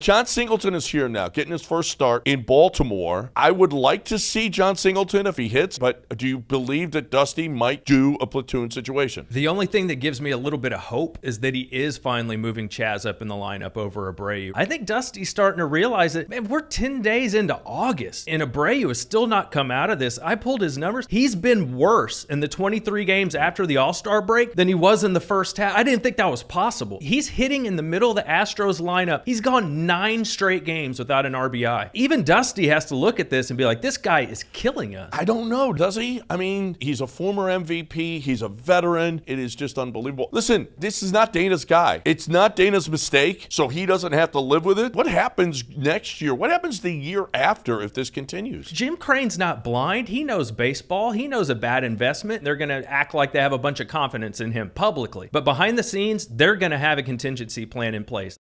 Jon Singleton is here now, getting his first start in Baltimore. I would like to see Jon Singleton if he hits, but do you believe that Dusty might do a platoon situation? The only thing that gives me a little bit of hope is that he is finally moving Chas up in the lineup over Abreu. I think Dusty's starting to realize that, man, we're 10 days into August and Abreu has still not come out of this. I pulled his numbers. He's been worse in the 23 games after the All Star break than he was in the first half. I didn't think that was possible. He's hitting in the middle of the Astros lineup. He's gone nine straight games without an RBI. Even Dusty has to look at this and be like, this guy is killing us. I don't know, does he? I mean, he's a former MVP, he's a veteran. It is just unbelievable. Listen, this is not Dana's guy. It's not Dana's mistake, so he doesn't have to live with it. What happens next year? What happens the year after if this continues? Jim Crane's not blind. He knows baseball. He knows a bad investment. They're going to act like they have a bunch of confidence in him publicly. But behind the scenes, they're going to have a contingency plan in place.